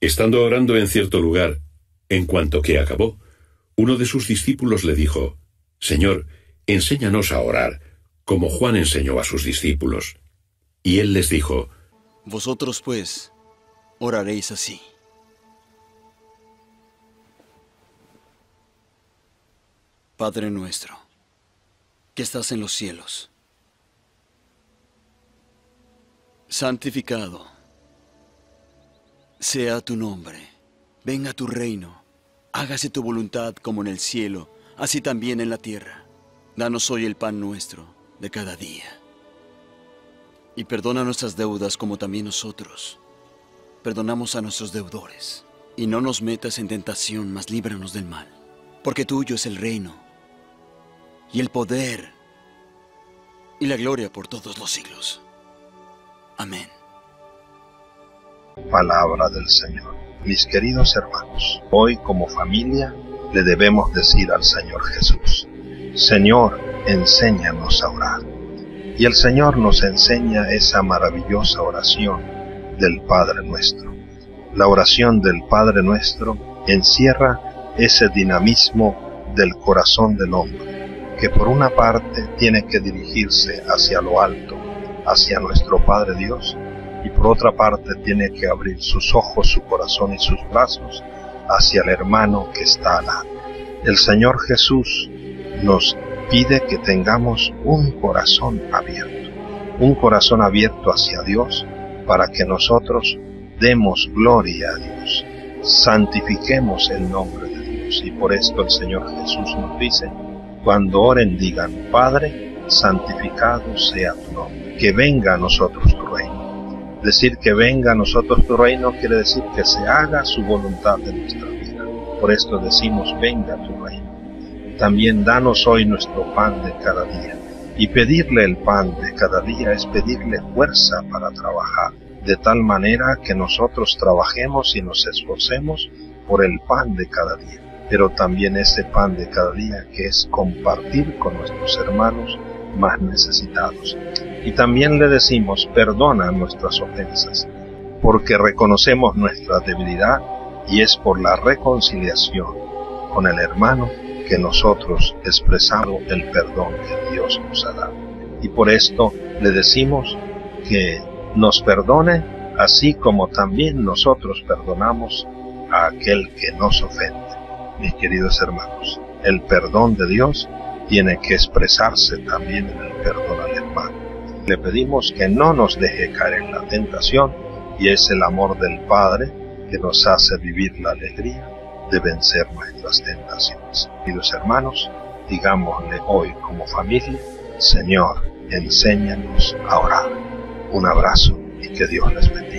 Estando orando en cierto lugar, en cuanto que acabó, uno de sus discípulos le dijo, Señor, enséñanos a orar, como Juan enseñó a sus discípulos. Y él les dijo, Vosotros pues oraréis así. Padre nuestro, que estás en los cielos, santificado sea tu nombre, venga tu reino, hágase tu voluntad como en el cielo, así también en la tierra. Danos hoy el pan nuestro de cada día. Y perdona nuestras deudas como también nosotros perdonamos a nuestros deudores. Y no nos metas en tentación, mas líbranos del mal. Porque tuyo es el reino, y el poder, y la gloria por todos los siglos. Amén. Palabra del Señor. Mis queridos hermanos, hoy como familia le debemos decir al Señor Jesús, Señor, enséñanos a orar. Y el Señor nos enseña esa maravillosa oración del Padre nuestro. La oración del Padre nuestro encierra ese dinamismo del corazón del hombre, que por una parte tiene que dirigirse hacia lo alto, hacia nuestro Padre Dios, y por otra parte tiene que abrir sus ojos, su corazón y sus brazos hacia el hermano que está al lado. El Señor Jesús nos pide que tengamos un corazón abierto, un corazón abierto hacia Dios para que nosotros demos gloria a Dios, santifiquemos el nombre de Dios. Y por esto el Señor Jesús nos dice, cuando oren digan, Padre, santificado sea tu nombre, que venga a nosotros tu reino. Decir que venga a nosotros tu reino quiere decir que se haga su voluntad en nuestra vida. Por esto decimos, venga tu reino. También danos hoy nuestro pan de cada día. Y pedirle el pan de cada día es pedirle fuerza para trabajar, de tal manera que nosotros trabajemos y nos esforcemos por el pan de cada día, pero también ese pan de cada día que es compartir con nuestros hermanos más necesitados. Y también le decimos, perdona nuestras ofensas, porque reconocemos nuestra debilidad y es por la reconciliación con el hermano que nosotros expresamos el perdón que Dios nos ha dado. Y por esto le decimos que nos perdone así como también nosotros perdonamos a aquel que nos ofende. Mis queridos hermanos, el perdón de Dios tiene que expresarse también en el perdón al hermano. Le pedimos que no nos deje caer en la tentación y es el amor del Padre que nos hace vivir la alegría de vencer nuestras tentaciones. Queridos hermanos, digámosle hoy como familia, Señor, enséñanos a orar. Un abrazo y que Dios les bendiga.